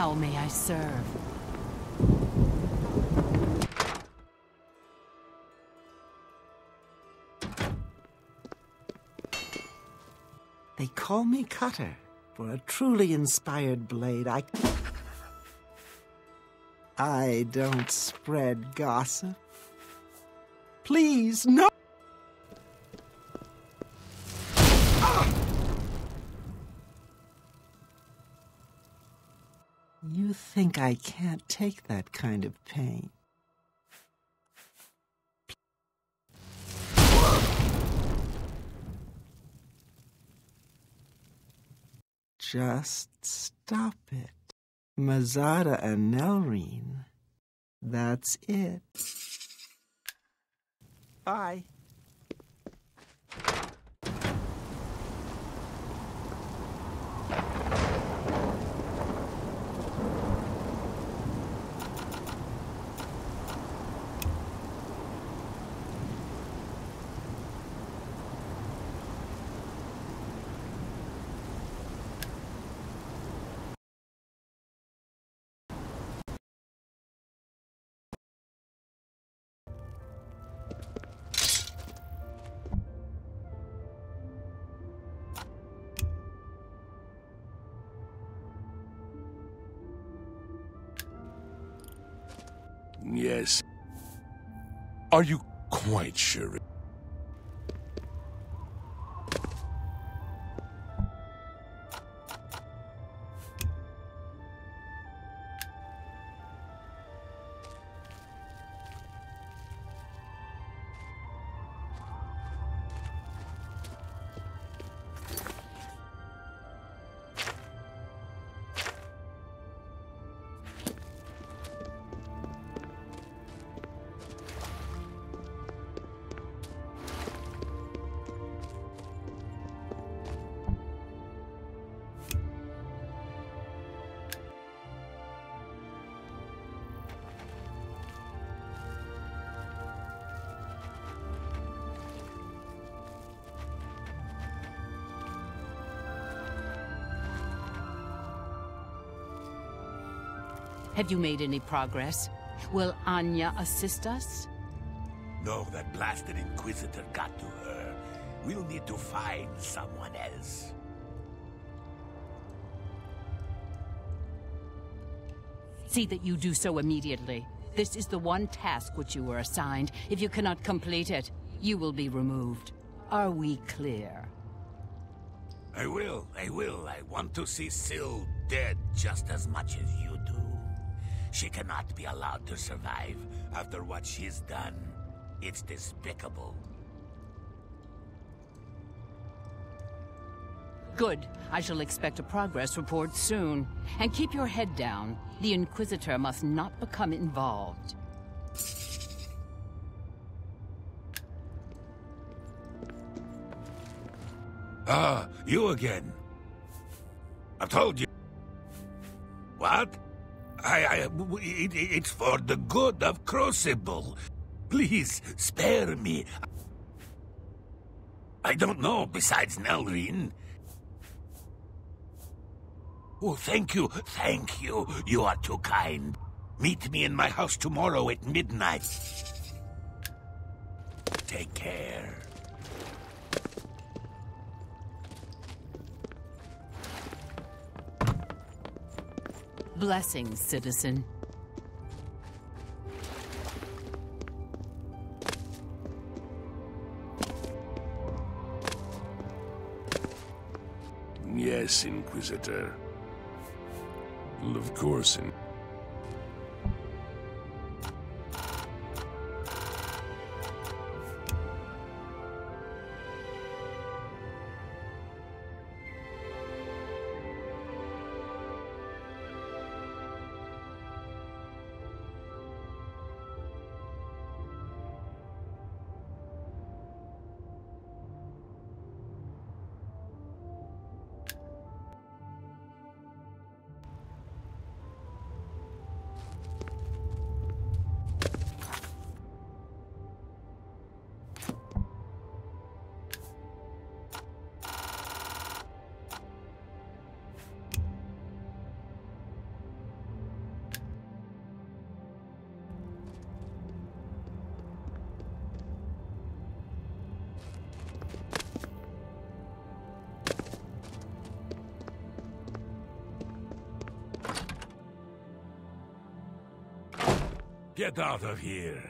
How may I serve? They call me Cutter for a truly inspired blade. I. I don't spread gossip. Please, no! Think I can't take that kind of pain? Just stop it. Mazedda and Nelrene. That's it. Bye. Are you quite sure? Have you made any progress? Will Anya assist us? No, that blasted Inquisitor got to her. We'll need to find someone else. See that you do so immediately. This is the one task which you were assigned. If you cannot complete it, you will be removed. Are we clear? I will, I will. I want to see Syl dead just as much as you. She cannot be allowed to survive after what she's done. It's despicable. Good. I shall expect a progress report soon. And keep your head down. The Inquisitor must not become involved. Ah, you again. I told you. What? I, I, it, it's for the good of Crucible. Please, spare me. I don't know besides Nelrene. Oh, thank you, thank you. You are too kind. Meet me in my house tomorrow at midnight. Take care. Blessings, citizen. Yes, Inquisitor. Of course, in Get out of here.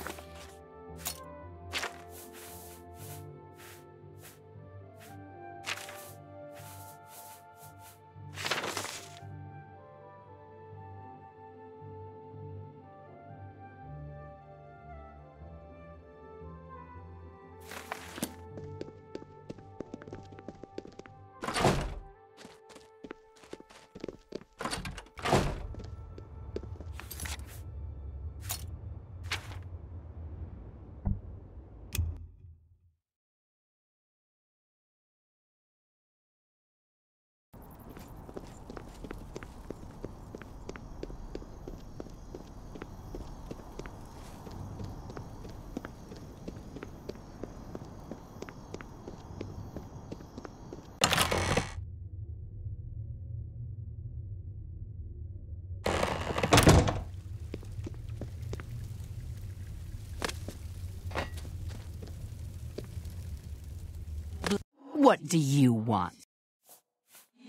What do you want?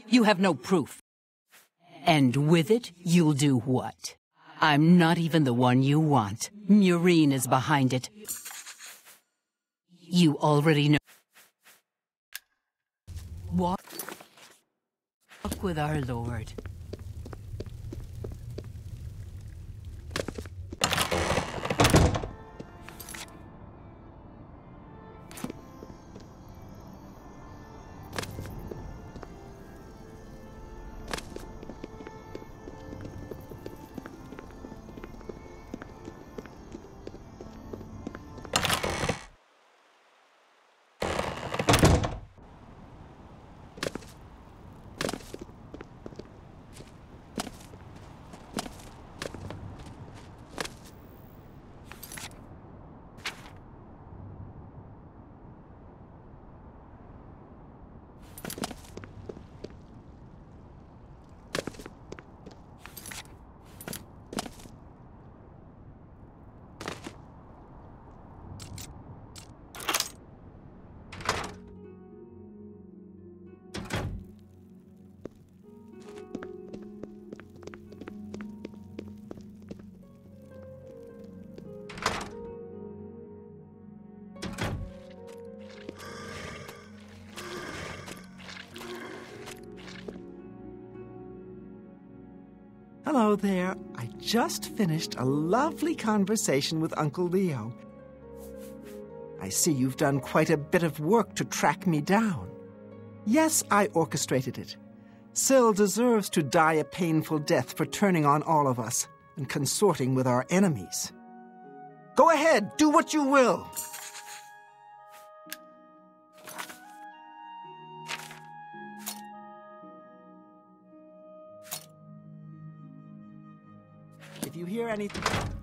You have no proof. And with it, you'll do what? I'm not even the one you want. Muurine is behind it. You already know. Walk with our Lord. Hello there. I just finished a lovely conversation with Uncle Leo. I see you've done quite a bit of work to track me down. Yes, I orchestrated it. Syl deserves to die a painful death for turning on all of us and consorting with our enemies. Go ahead, do what you will. Hear anything.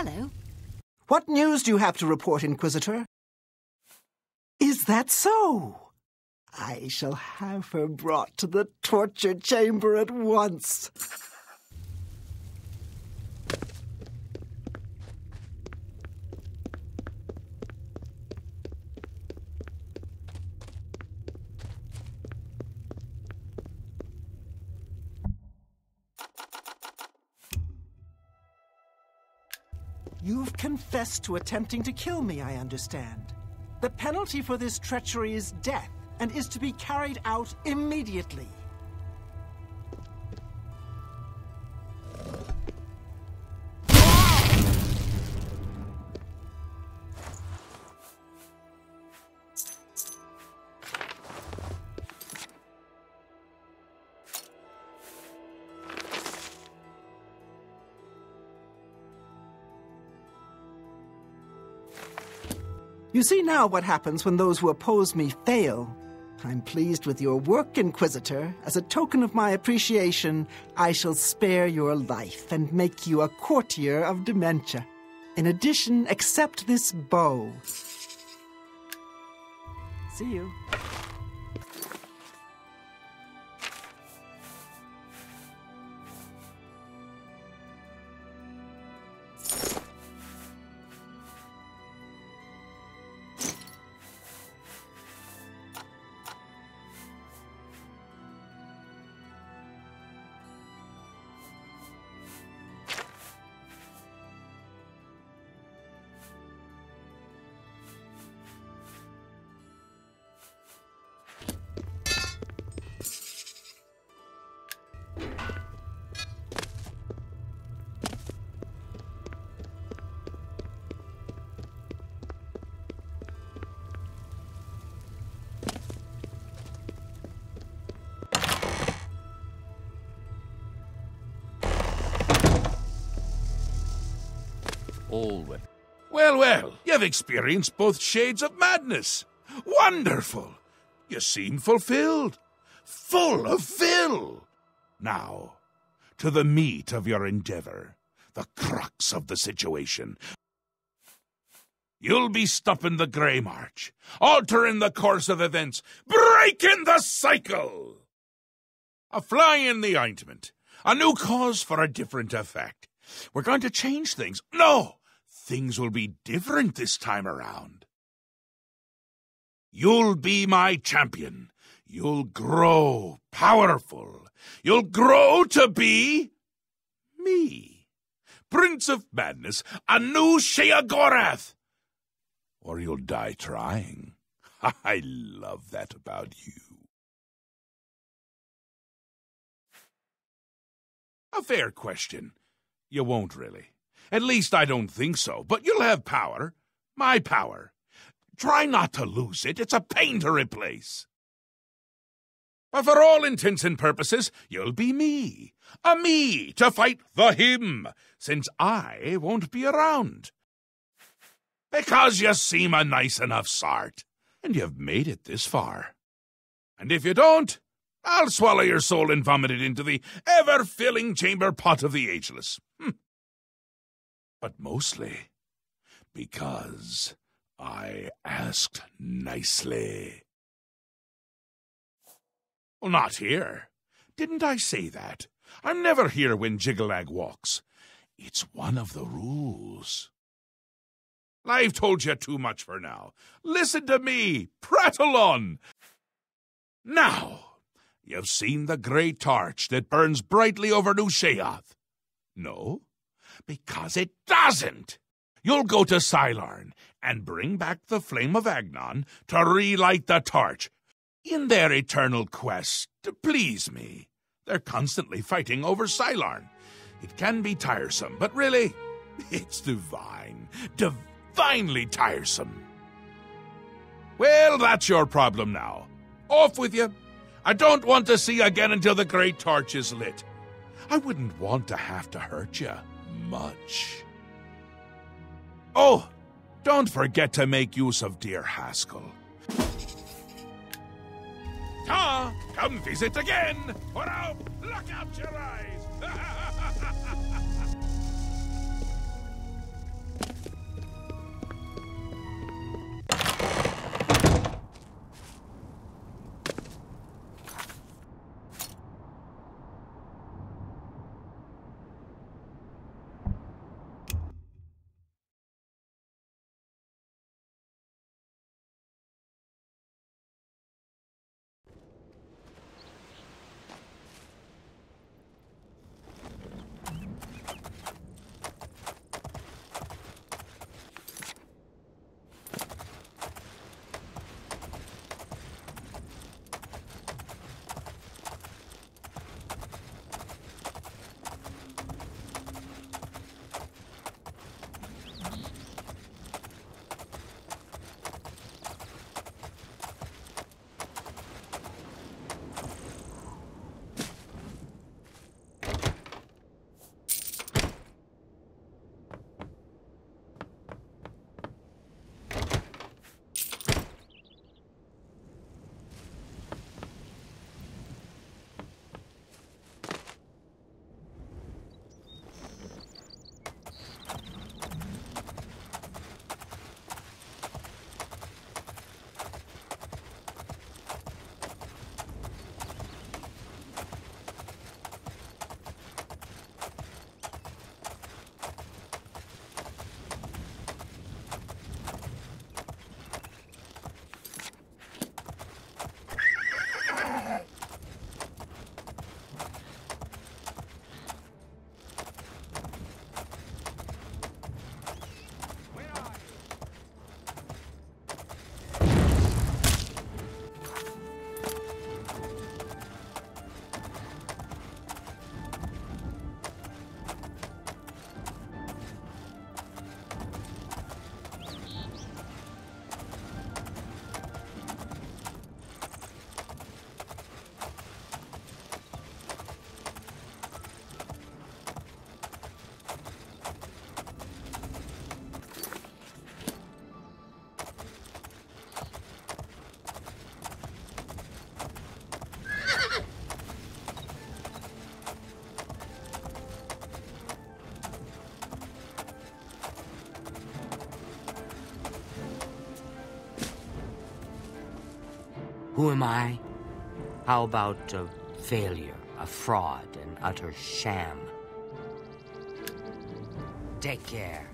Hello. What news do you have to report, Inquisitor? Is that so? I shall have her brought to the torture chamber at once. To attempting to kill me, I understand. The penalty for this treachery is death, and is to be carried out immediately. You see now what happens when those who oppose me fail. I'm pleased with your work, Inquisitor. As a token of my appreciation, I shall spare your life and make you a courtier of dementia. In addition, accept this bow. See you. Well, well, you've experienced both shades of madness. Wonderful! You seem fulfilled. Full of fill. Now, to the meat of your endeavor, the crux of the situation. You'll be stopping the Grey March, altering the course of events, breaking the cycle. A fly in the ointment, a new cause for a different effect. We're going to change things. No! Things will be different this time around. You'll be my champion. You'll grow powerful. You'll grow to be me. Prince of Madness, Anu Sheogorath. Or you'll die trying. I love that about you. A fair question. You won't really. At least I don't think so. But you'll have power. My power. Try not to lose it. It's a pain to replace. But for all intents and purposes, you'll be me. A me to fight the him, since I won't be around. Because you seem a nice enough sort, and you've made it this far. And if you don't, I'll swallow your soul and vomit it into the ever filling chamber pot of the ageless. But mostly because I asked nicely. Well, not here. Didn't I say that? I'm never here when Jyggalag walks. It's one of the rules. I've told you too much for now. Listen to me. Prattle on. Now, you've seen the great torch that burns brightly over New. No? Because it doesn't! You'll go to Cylarne and bring back the flame of Agnon to relight the torch in their eternal quest to please me. They're constantly fighting over Cylarne. It can be tiresome, but really, it's divine. Divinely tiresome. Well, that's your problem now. Off with you. I don't want to see you again until the great torch is lit. I wouldn't want to have to hurt you much. Oh, don't forget to make use of dear Haskell. Ta! Come visit again! For now, look out your eyes! Who am I? How about a failure, a fraud, an utter sham? Take care.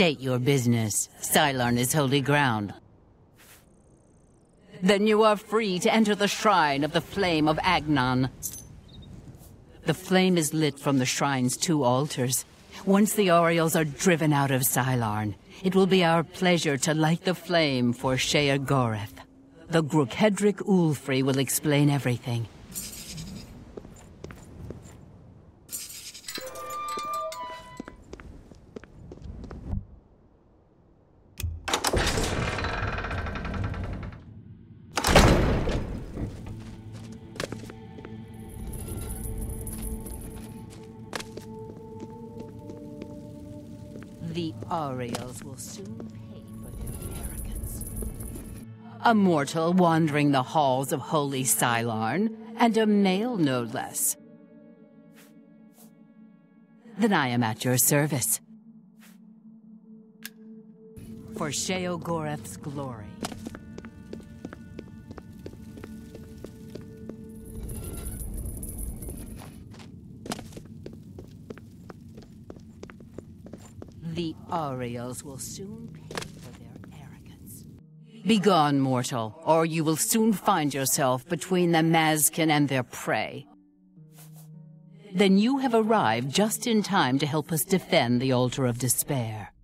State your business. Cylarne is holy ground. Then you are free to enter the shrine of the Flame of Agnon. The flame is lit from the shrine's two altars. Once the Aureals are driven out of Cylarne, it will be our pleasure to light the flame for Sheogorath. The Grukhedric Ulfri will explain everything. Soon pay for their arrogance. A mortal wandering the halls of holy Cylarne, and a male no less. Then I am at your service. For Sheogorath's glory. The Aureals will soon pay for their arrogance. Begone, mortal, or you will soon find yourself between the Mazken and their prey. Then you have arrived just in time to help us defend the Altar of Despair.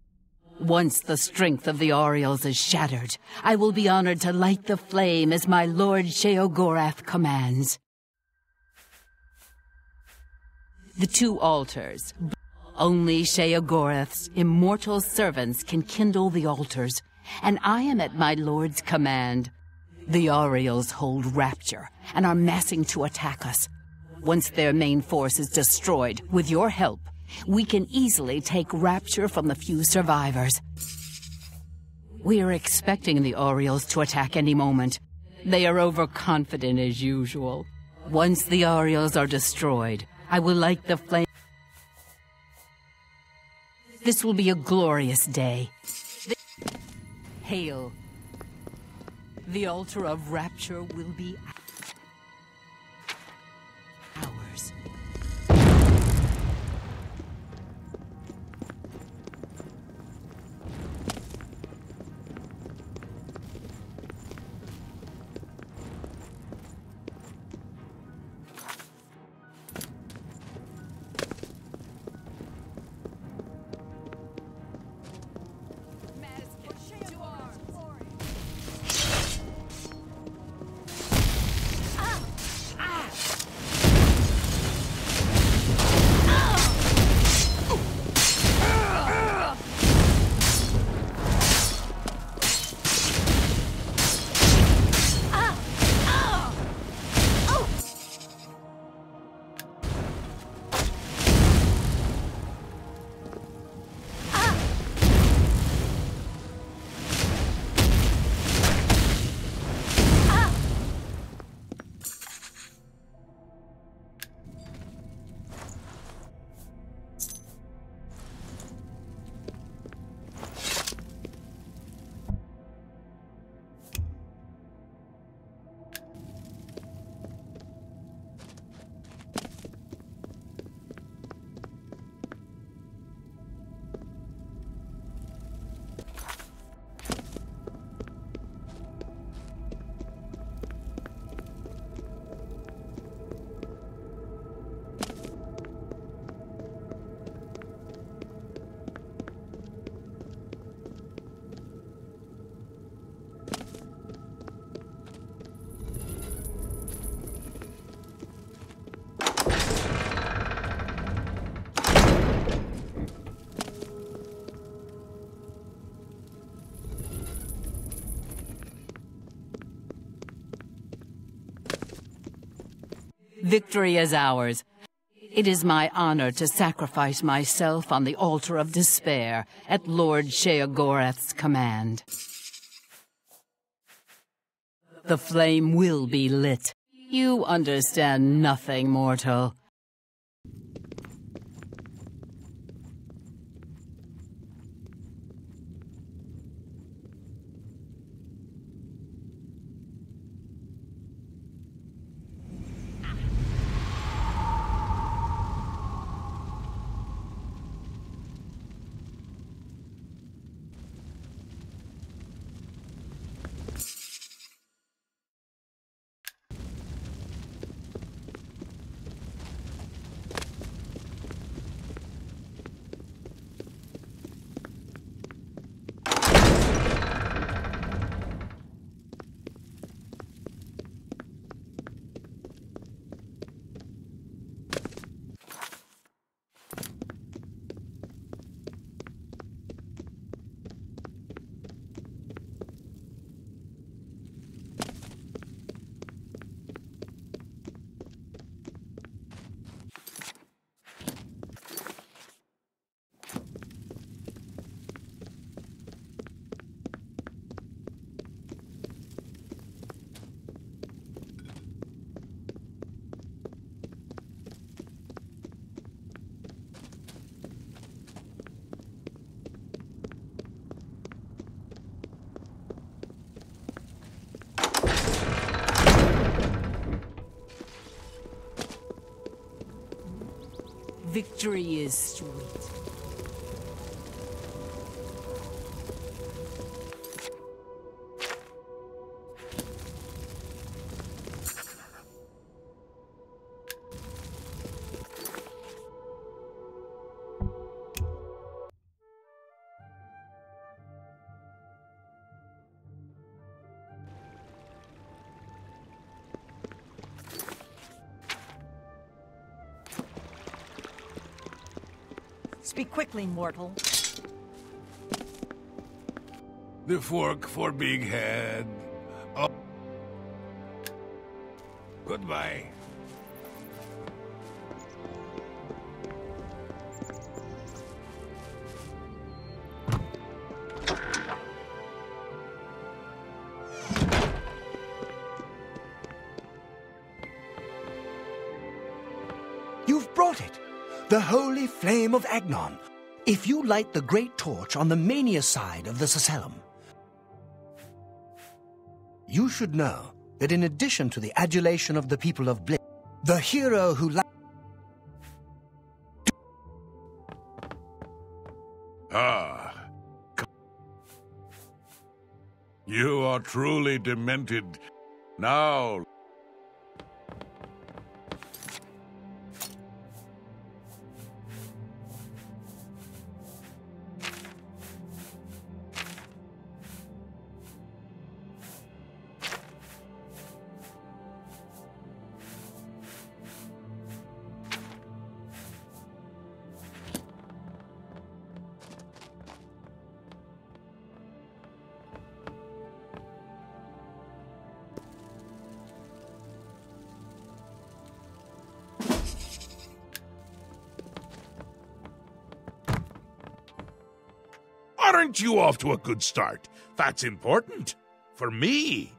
Once the strength of the Aureals is shattered, I will be honored to light the flame as my Lord Sheogorath commands. The two altars, only Sheogorath's immortal servants can kindle the altars, and I am at my lord's command. The Aureals hold Rapture and are massing to attack us. Once their main force is destroyed, with your help, we can easily take Rapture from the few survivors. We are expecting the Aureals to attack any moment. They are overconfident as usual. Once the Aureals are destroyed, I will light the flame. This will be a glorious day. Hail. The altar of rapture will be Victory is ours. It is my honor to sacrifice myself on the altar of despair at Lord Sheogorath's command. The flame will be lit. You understand nothing, mortal. Victory is sweet. Speak quickly, mortal. The fork for big head. Oh. Goodbye. Of Agnon. If you light the great torch on the mania side of the Sacellum, you should know that in addition to the adulation of the people of Bliss, the hero who li- Ah. You are truly demented. Now, off to a good start? That's important. For me.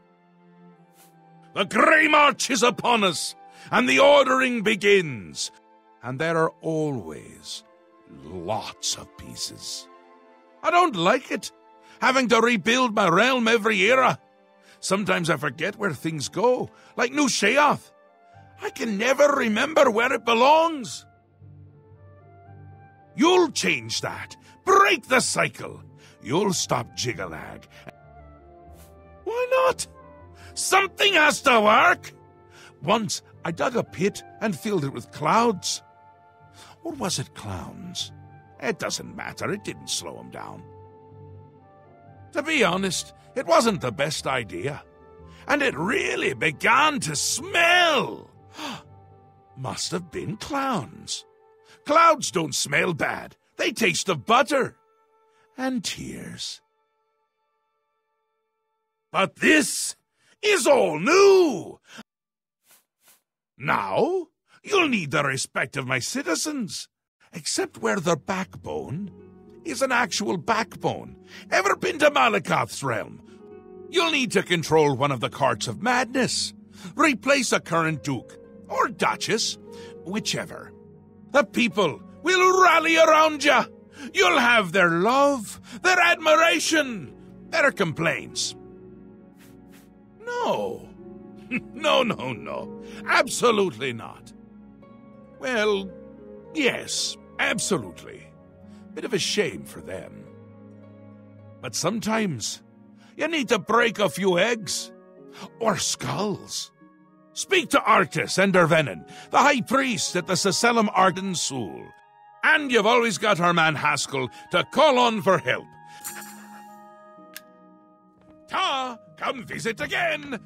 The Grey March is upon us, and the ordering begins. And there are always lots of pieces. I don't like it, having to rebuild my realm every era. Sometimes I forget where things go, like New Sheoth. I can never remember where it belongs. You'll change that. Break the cycle. You'll stop Jyggalag. Why not? Something has to work. Once I dug a pit and filled it with clouds. Or was it clowns? It doesn't matter. It didn't slow him down. To be honest, it wasn't the best idea. And it really began to smell. Must have been clowns. Clouds don't smell bad. They taste of butter and tears. But this is all new. Now, you'll need the respect of my citizens, except where their backbone is an actual backbone. Ever been to Malacath's realm? You'll need to control one of the courts of madness, replace a current duke, or duchess, whichever. The people will rally around you. You'll have their love, their admiration, their complaints. No. no, no, no. Absolutely not. Well, yes, absolutely. Bit of a shame for them. But sometimes you need to break a few eggs or skulls. Speak to Artus and Dervenin, the high priest at the Sacellum Arden Sul. And you've always got our man Haskell to call on for help. Ta! Come visit again